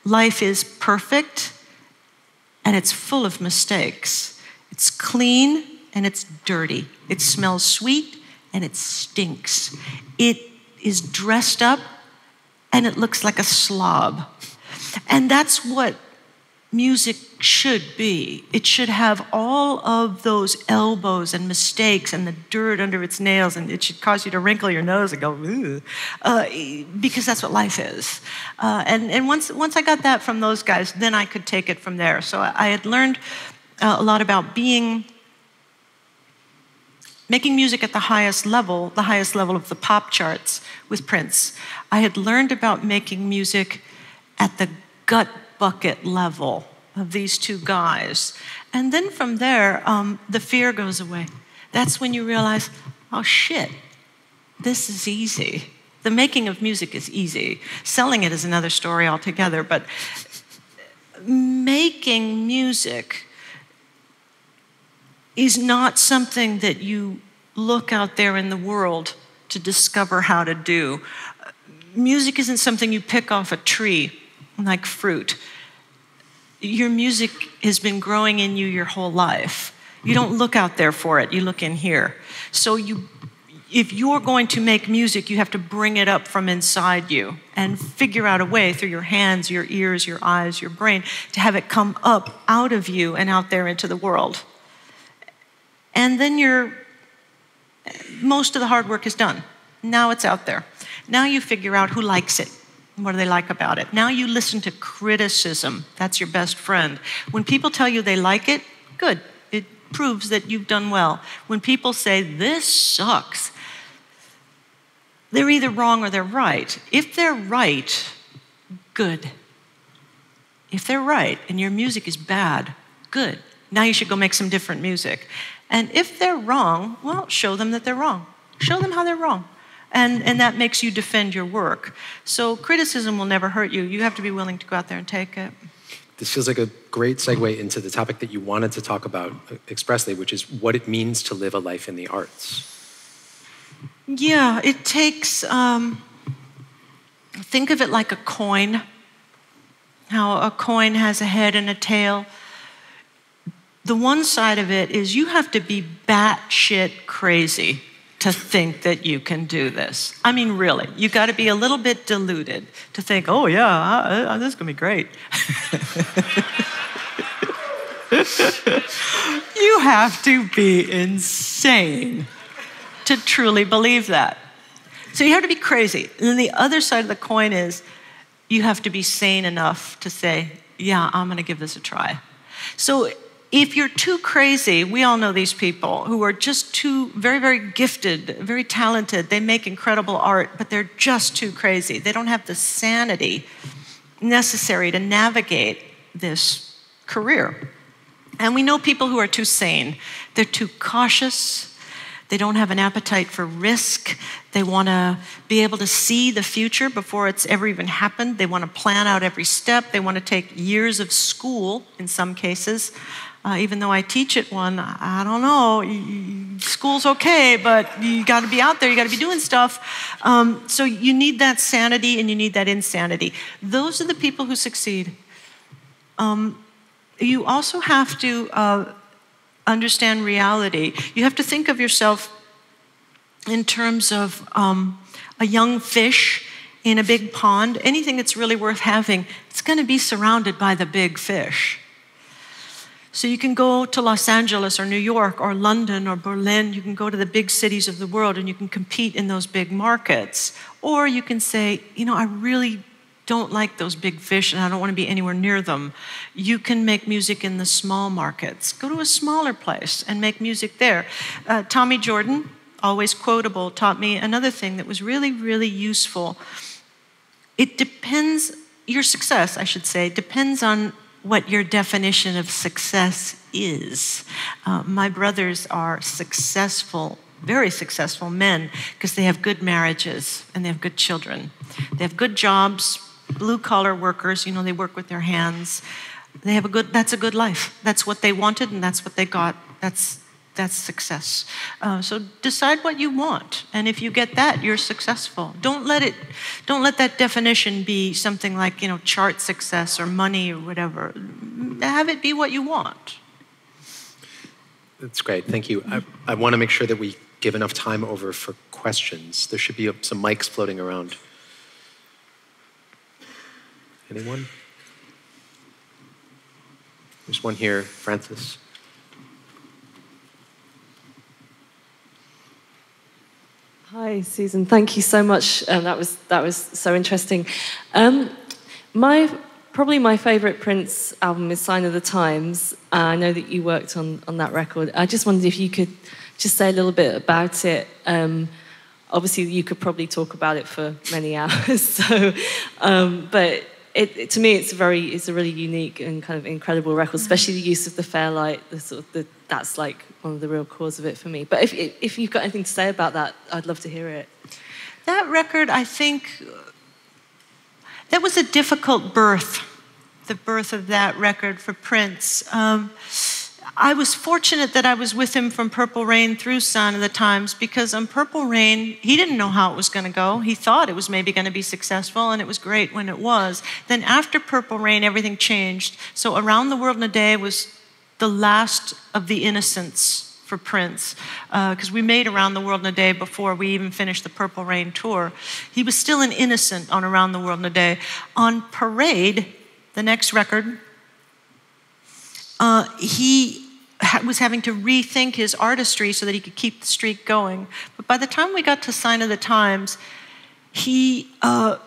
life is perfect and it's full of mistakes. It's clean and it's dirty. It smells sweet and it stinks. It is dressed up and it looks like a slob. And that's what music should be. It should have all of those elbows and mistakes and the dirt under its nails, and it should cause you to wrinkle your nose and go, uh, because that's what life is. Uh, and and once, once I got that from those guys, then I could take it from there. So I had learned uh, a lot about being. Making music at the highest level, the highest level of the pop charts with Prince. I had learned about making music at the gut bucket level of these two guys. And then from there, um, the fear goes away. That's when you realize, oh shit, this is easy. The making of music is easy. Selling it is another story altogether, but making music is not something that you look out there in the world to discover how to do. Music isn't something you pick off a tree like fruit. Your music has been growing in you your whole life. You don't look out there for it, you look in here. So you if you're going to make music, you have to bring it up from inside you and figure out a way through your hands, your ears, your eyes, your brain to have it come up out of you and out there into the world. And then you're most of the hard work is done. Now it's out there. Now you figure out who likes it. What do they like about it? Now you listen to criticism. That's your best friend. When people tell you they like it, good. It proves that you've done well. When people say, this sucks, they're either wrong or they're right. If they're right, good. If they're right and your music is bad, good. Now you should go make some different music. And if they're wrong, well, show them that they're wrong. Show them how they're wrong and, and that makes you defend your work. So criticism will never hurt you. You have to be willing to go out there and take it. This feels like a great segue into the topic that you wanted to talk about expressly, which is what it means to live a life in the arts. Yeah, it takes, um, think of it like a coin, how a coin has a head and a tail. The one side of it is you have to be batshit crazy to think that you can do this. I mean, really, you got to be a little bit deluded to think, oh, yeah, uh, this is going to be great. <laughs> you have to be insane to truly believe that. So you have to be crazy. And then the other side of the coin is you have to be sane enough to say, yeah, I'm going to give this a try. So if you're too crazy, we all know these people who are just too, very, very gifted, very talented. They make incredible art, but they're just too crazy. They don't have the sanity necessary to navigate this career. And we know people who are too sane. They're too cautious. They don't have an appetite for risk. They want to be able to see the future before it's ever even happened. They want to plan out every step. They want to take years of school in some cases. Uh, even though I teach at one, I don't know. School's okay, but you got to be out there. You got to be doing stuff. Um, so you need that sanity and you need that insanity. Those are the people who succeed. Um, you also have to uh, understand reality. You have to think of yourself in terms of um, a young fish in a big pond. Anything that's really worth having, it's going to be surrounded by the big fish. So you can go to Los Angeles or New York or London or Berlin. You can go to the big cities of the world and you can compete in those big markets. Or you can say, you know, I really don't like those big fish and I don't want to be anywhere near them. You can make music in the small markets. Go to a smaller place and make music there. Uh, Tommy Jordan, always quotable, taught me another thing that was really, really useful. It depends, your success, I should say, depends on what your definition of success is. Uh, my brothers are successful, very successful men because they have good marriages and they have good children. They have good jobs, blue collar workers, you know, they work with their hands. They have a good, that's a good life. That's what they wanted and that's what they got. That's that's success. Uh, so decide what you want, and if you get that, you're successful. Don't let it, don't let that definition be something like you know chart success or money or whatever. Have it be what you want. That's great. Thank you. I, I want to make sure that we give enough time over for questions. There should be some mics floating around. Anyone? There's one here, Francis. Hi, Susan. Thank you so much. Um, that was that was so interesting. Um, my probably my favourite Prince album is "Sign of the Times." Uh, I know that you worked on on that record. I just wondered if you could just say a little bit about it. Um, obviously, you could probably talk about it for many <laughs> hours. So, um, but it, it, to me, it's a very, it's a really unique and kind of incredible record, especially the use of the Fairlight. The sort of the, that's like one of the real cores of it for me. But if if you've got anything to say about that, I'd love to hear it. That record, I think, that was a difficult birth. The birth of that record for Prince. Um, I was fortunate that I was with him from Purple Rain through Sign of the Times because on Purple Rain, he didn't know how it was going to go. He thought it was maybe going to be successful, and it was great when it was. Then after Purple Rain, everything changed. So Around the World in a Day was the last of the innocents for Prince, because uh, we made Around the World in a Day before we even finished the Purple Rain tour. He was still an innocent on Around the World in a Day. On Parade, the next record, uh, he was having to rethink his artistry so that he could keep the streak going. But by the time we got to Sign of the Times, he uh,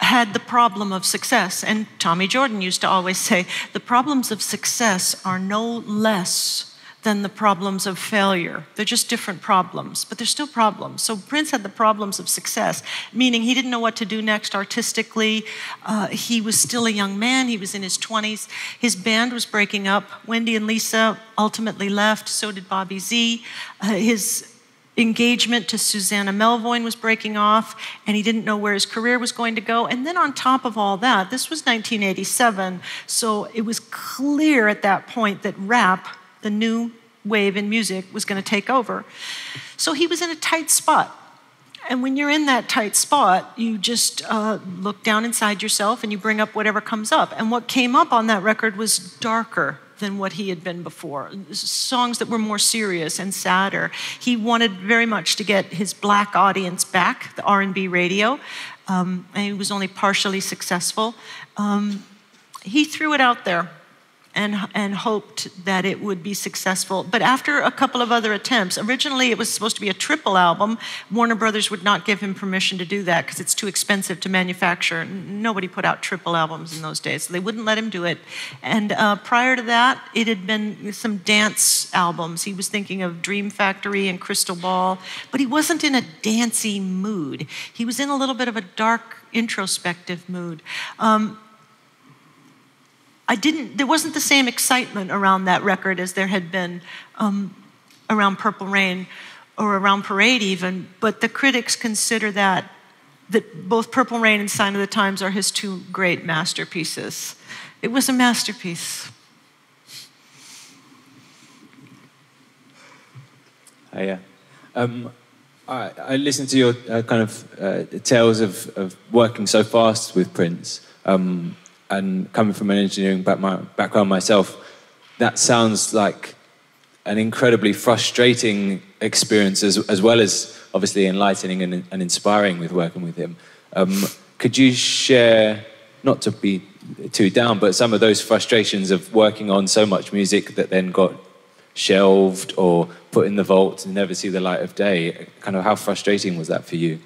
had the problem of success. And Tommy Jordan used to always say the problems of success are no less than the problems of failure. They're just different problems, but they're still problems. So Prince had the problems of success, meaning he didn't know what to do next artistically. Uh, he was still a young man, he was in his 20s. His band was breaking up. Wendy and Lisa ultimately left, so did Bobby Z. Uh, his engagement to Susannah Melvoin was breaking off, and he didn't know where his career was going to go. And then, on top of all that, this was 1987, so it was clear at that point that rap the new wave in music was going to take over. So he was in a tight spot. And when you're in that tight spot, you just uh, look down inside yourself and you bring up whatever comes up. And what came up on that record was darker than what he had been before. Songs that were more serious and sadder. He wanted very much to get his black audience back, the R&B radio, um, and he was only partially successful. Um, he threw it out there and, and hoped that it would be successful. But after a couple of other attempts, originally it was supposed to be a triple album. Warner Brothers would not give him permission to do that because it's too expensive to manufacture. Nobody put out triple albums in those days, so they wouldn't let him do it. And uh, prior to that, it had been some dance albums. He was thinking of Dream Factory and Crystal Ball, but he wasn't in a dancey mood. He was in a little bit of a dark, introspective mood. Um, I didn't, there wasn't the same excitement around that record as there had been um, around Purple Rain or around Parade even, but the critics consider that that both Purple Rain and Sign of the Times are his two great masterpieces. It was a masterpiece. Hi, yeah. Um, I, I, listened to your uh, kind of uh, tales of, of working so fast with Prince. Um, and coming from an engineering background myself, that sounds like an incredibly frustrating experience as, as well as obviously enlightening and, and inspiring with working with him. Um, could you share, not to be too down, but some of those frustrations of working on so much music that then got shelved or put in the vault and never see the light of day, kind of how frustrating was that for you?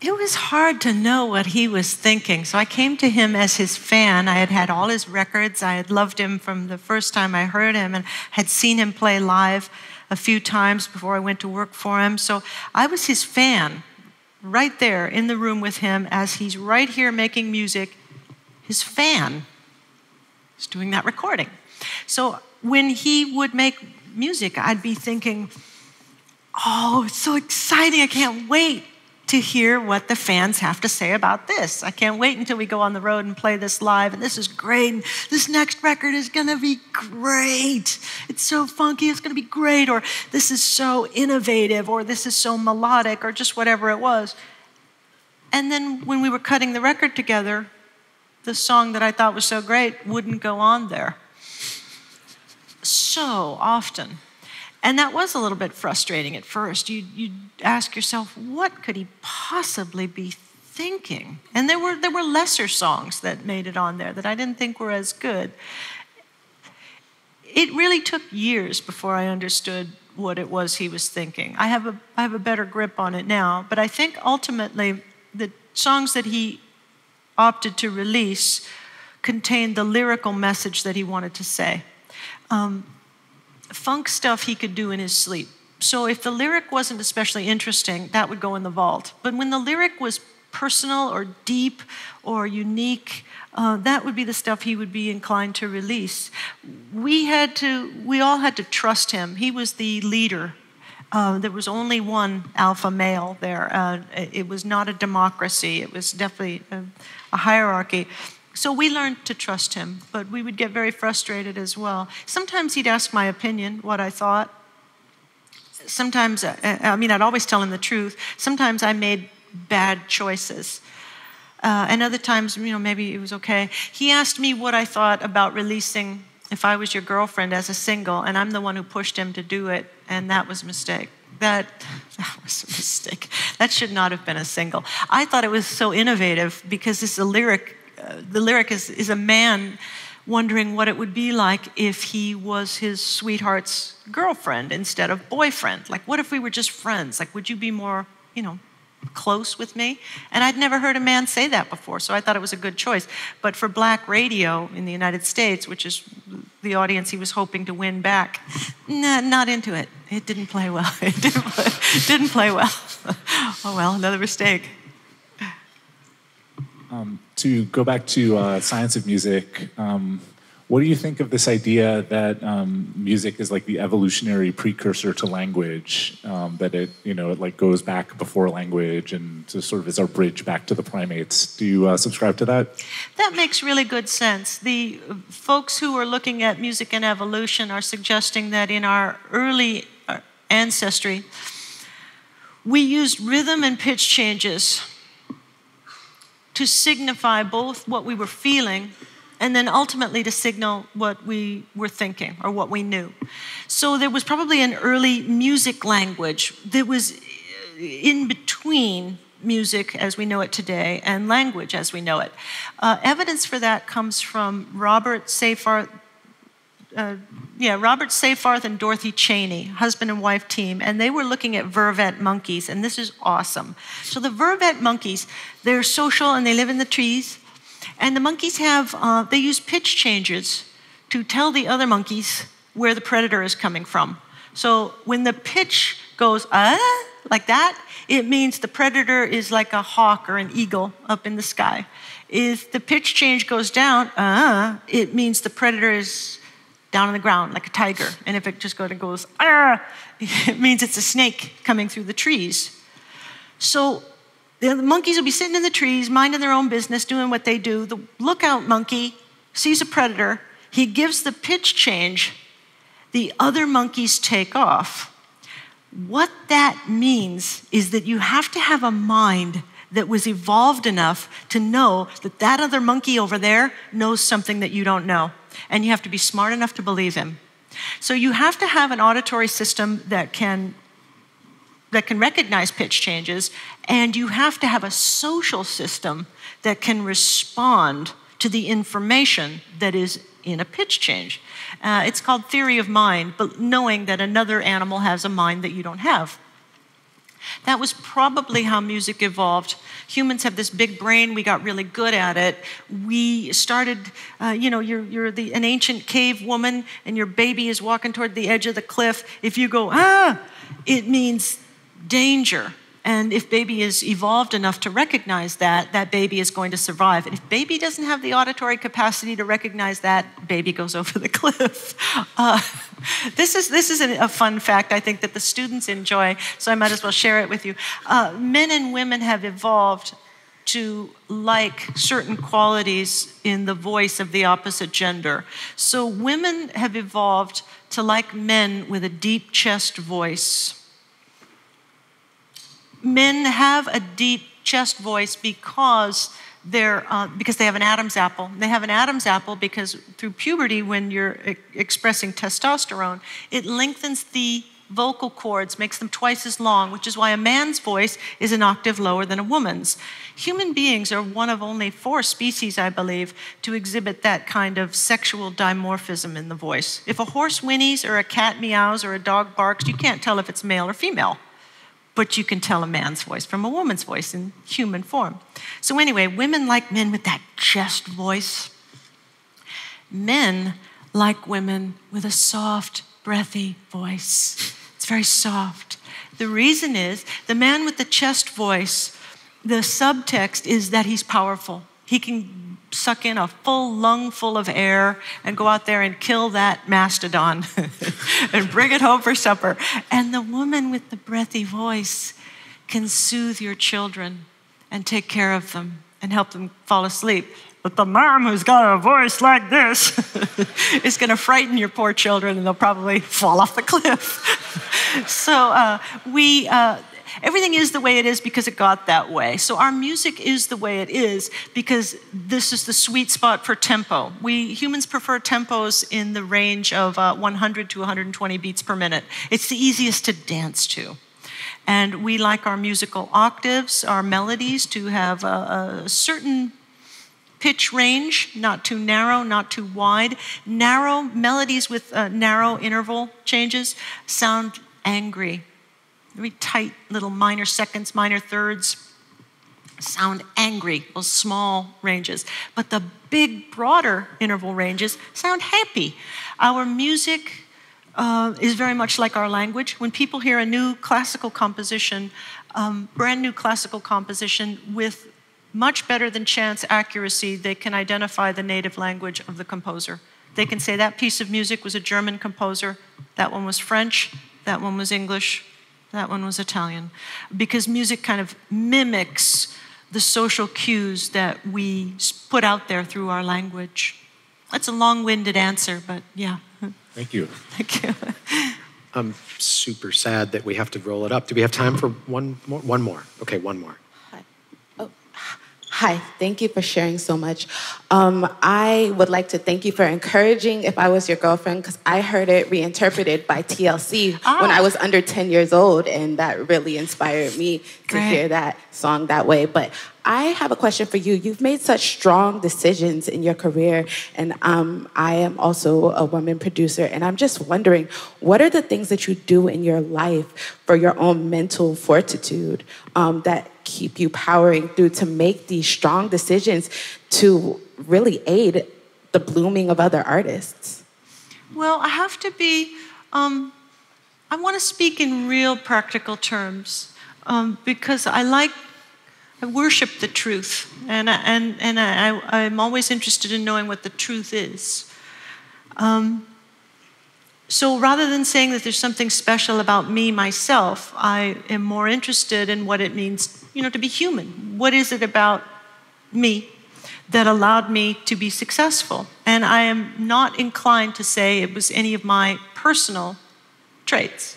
It was hard to know what he was thinking. So I came to him as his fan. I had had all his records. I had loved him from the first time I heard him and had seen him play live a few times before I went to work for him. So I was his fan right there in the room with him as he's right here making music. His fan is doing that recording. So when he would make music, I'd be thinking, oh, it's so exciting. I can't wait to hear what the fans have to say about this. I can't wait until we go on the road and play this live. And this is great. And this next record is going to be great. It's so funky. It's going to be great. Or this is so innovative. Or this is so melodic. Or just whatever it was. And then when we were cutting the record together, the song that I thought was so great wouldn't go on there. So often. And that was a little bit frustrating at first. You you ask yourself, what could he possibly be thinking? And there were there were lesser songs that made it on there that I didn't think were as good. It really took years before I understood what it was he was thinking. I have a I have a better grip on it now, but I think ultimately the songs that he opted to release contained the lyrical message that he wanted to say. Um, funk stuff he could do in his sleep. So if the lyric wasn't especially interesting, that would go in the vault. But when the lyric was personal or deep or unique, uh, that would be the stuff he would be inclined to release. We had to, we all had to trust him. He was the leader. Uh, there was only one alpha male there. Uh, it was not a democracy. It was definitely a, a hierarchy. So we learned to trust him, but we would get very frustrated as well. Sometimes he'd ask my opinion, what I thought. Sometimes, uh, uh, I mean, I'd always tell him the truth. Sometimes I made bad choices. Uh, and other times, you know, maybe it was okay. He asked me what I thought about releasing If I Was Your Girlfriend as a single, and I'm the one who pushed him to do it, and that was a mistake. That, <laughs> that was a mistake. That should not have been a single. I thought it was so innovative because this a lyric the lyric is, is a man wondering what it would be like if he was his sweetheart's girlfriend instead of boyfriend. Like, what if we were just friends? Like, would you be more, you know, close with me? And I'd never heard a man say that before, so I thought it was a good choice. But for black radio in the United States, which is the audience he was hoping to win back, nah, not into it. It didn't play well. <laughs> It didn't play, didn't play well. <laughs> oh well, another mistake. Um, to go back to uh, science of music, um, what do you think of this idea that um, music is like the evolutionary precursor to language? Um, that it, you know, it like goes back before language and to sort of is our bridge back to the primates. Do you uh, subscribe to that? That makes really good sense. The folks who are looking at music and evolution are suggesting that in our early uh, ancestry, we used rhythm and pitch changes to signify both what we were feeling and then ultimately to signal what we were thinking or what we knew. So there was probably an early music language that was in between music as we know it today and language as we know it. Uh, evidence for that comes from Robert Seyfarth uh, yeah, Robert Seyfarth and Dorothy Cheney, husband and wife team, and they were looking at vervet monkeys, and this is awesome. So the vervet monkeys, they're social and they live in the trees, and the monkeys have uh, they use pitch changes to tell the other monkeys where the predator is coming from. So when the pitch goes ah like that, it means the predator is like a hawk or an eagle up in the sky. If the pitch change goes down, ah, it means the predator is down on the ground like a tiger. And if it just goes, goes ah, <laughs> it means it's a snake coming through the trees. So the monkeys will be sitting in the trees, minding their own business, doing what they do. The lookout monkey sees a predator. He gives the pitch change. The other monkeys take off. What that means is that you have to have a mind that was evolved enough to know that that other monkey over there knows something that you don't know and you have to be smart enough to believe him. So you have to have an auditory system that can that can recognize pitch changes and you have to have a social system that can respond to the information that is in a pitch change. Uh, it's called theory of mind, but knowing that another animal has a mind that you don't have. That was probably how music evolved. Humans have this big brain. We got really good at it. We started, uh, you know, you're, you're the, an ancient cave woman and your baby is walking toward the edge of the cliff. If you go, ah, it means danger. And if baby is evolved enough to recognize that, that baby is going to survive. And if baby doesn't have the auditory capacity to recognize that, baby goes over the <laughs> cliff. Uh, this is, this is a fun fact I think that the students enjoy, so I might as well share it with you. Uh, men and women have evolved to like certain qualities in the voice of the opposite gender. So women have evolved to like men with a deep chest voice men have a deep chest voice because they're uh, because they have an Adam's apple. They have an Adam's apple because through puberty, when you're e- expressing testosterone, it lengthens the vocal cords, makes them twice as long, which is why a man's voice is an octave lower than a woman's. Human beings are one of only four species, I believe, to exhibit that kind of sexual dimorphism in the voice. If a horse whinnies or a cat meows or a dog barks, you can't tell if it's male or female but you can tell a man's voice from a woman's voice in human form. So, anyway, women like men with that chest voice. Men like women with a soft, breathy voice. It's very soft. The reason is the man with the chest voice, the subtext is that he's powerful. He can suck in a full lung full of air and go out there and kill that mastodon <laughs> and bring it home for supper. And the woman with the breathy voice can soothe your children and take care of them and help them fall asleep. But the mom who's got a voice like this <laughs> is going to frighten your poor children and they'll probably fall off the cliff. <laughs> so uh, we, uh, Everything is the way it is because it got that way. So our music is the way it is because this is the sweet spot for tempo. We humans prefer tempos in the range of uh, 100 to 120 beats per minute. It's the easiest to dance to. And we like our musical octaves, our melodies to have a, a certain pitch range, not too narrow, not too wide. Narrow melodies with uh, narrow interval changes sound angry very tight little minor seconds, minor thirds sound angry, those small ranges. But the big, broader interval ranges sound happy. Our music uh, is very much like our language. When people hear a new classical composition, um, brand new classical composition with much better than chance accuracy, they can identify the native language of the composer. They can say that piece of music was a German composer, that one was French, that one was English, that one was Italian. Because music kind of mimics the social cues that we put out there through our language. That's a long winded answer, but yeah. Thank you. <laughs> Thank you. I'm super sad that we have to roll it up. Do we have time for one more? One more. Okay, one more. Hi, thank you for sharing so much. Um, I would like to thank you for encouraging If I Was Your Girlfriend, because I heard it reinterpreted by TLC ah. when I was under 10 years old, and that really inspired me to hear that song that way. But I have a question for you. You've made such strong decisions in your career, and um, I am also a woman producer, and I'm just wondering what are the things that you do in your life for your own mental fortitude um, that keep you powering through to make these strong decisions to really aid the blooming of other artists? Well, I have to be, um, I want to speak in real practical terms um, because I like, I worship the truth, and, I, and, and I, I'm always interested in knowing what the truth is. Um, so rather than saying that there's something special about me myself, I am more interested in what it means, you know, to be human. What is it about me that allowed me to be successful? And I am not inclined to say it was any of my personal traits.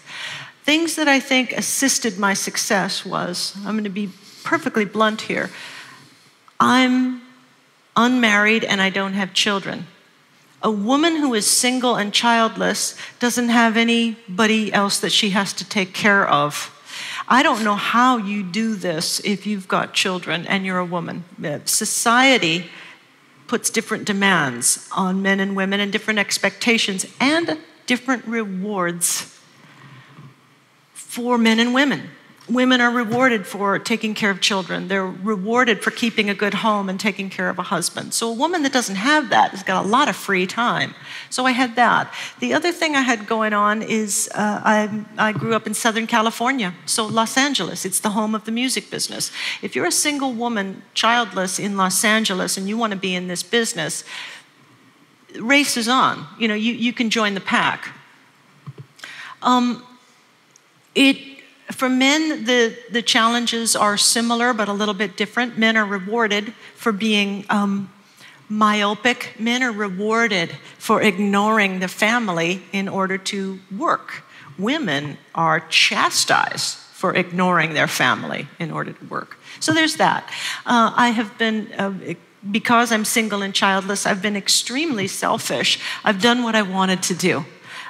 Things that I think assisted my success was, I'm going to be perfectly blunt here. I'm unmarried and I don't have children. A woman who is single and childless doesn't have anybody else that she has to take care of. I don't know how you do this if you've got children and you're a woman. Uh, society puts different demands on men and women and different expectations and different rewards for men and women. Women are rewarded for taking care of children. They're rewarded for keeping a good home and taking care of a husband. So, a woman that doesn't have that has got a lot of free time. So, I had that. The other thing I had going on is uh, I, I grew up in Southern California, so Los Angeles. It's the home of the music business. If you're a single woman, childless in Los Angeles, and you want to be in this business, race is on. You know, you, you can join the pack. Um, it for men, the, the challenges are similar but a little bit different. Men are rewarded for being um, myopic, men are rewarded for ignoring the family in order to work. Women are chastised for ignoring their family in order to work. So there's that. Uh, I have been. Uh, because I'm single and childless, I've been extremely selfish. I've done what I wanted to do.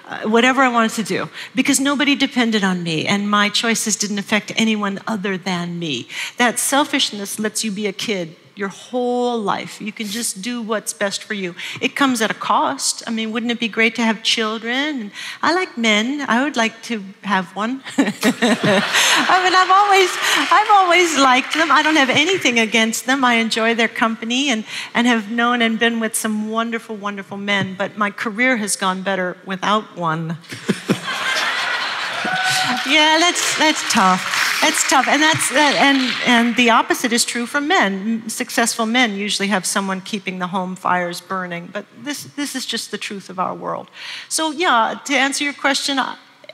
Uh, whatever I wanted to do because nobody depended on me and my choices didn't affect anyone other than me. That selfishness lets you be a kid your whole life. You can just do what's best for you. It comes at a cost. I mean, wouldn't it be great to have children? I like men. I would like to have one. <laughs> I mean, I've always, I've always liked them. I don't have anything against them. I enjoy their company and, and have known and been with some wonderful, wonderful men. But my career has gone better without one. <laughs> yeah, that's that's tough. That's tough, and that's and and the opposite is true for men. Successful men usually have someone keeping the home fires burning, but this this is just the truth of our world. So yeah, to answer your question,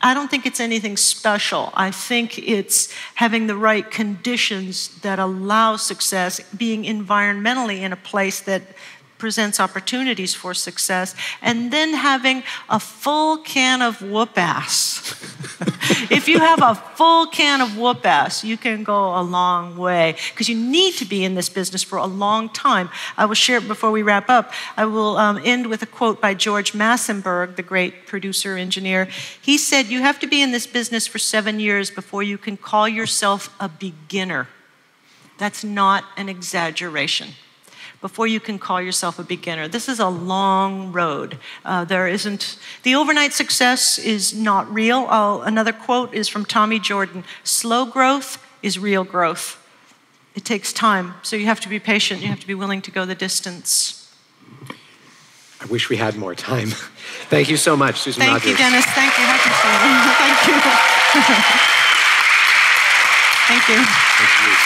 I don't think it's anything special. I think it's having the right conditions that allow success, being environmentally in a place that presents opportunities for success, and then having a full can of whoop ass. <laughs> if you have a full can of whoop ass, you can go a long way because you need to be in this business for a long time. I will share it before we wrap up. I will um, end with a quote by George Massenburg, the great producer engineer. He said, You have to be in this business for seven years before you can call yourself a beginner. That's not an exaggeration before you can call yourself a beginner. This is a long road. Uh, there isn't, the overnight success is not real. I'll, another quote is from Tommy Jordan slow growth is real growth. It takes time, so you have to be patient, you have to be willing to go the distance. I wish we had more time. <laughs> Thank you so much, Susan Thank Rogers. you, Dennis. <laughs> <laughs> Thank you. Thank you. Thank you. Thank you. Thank you.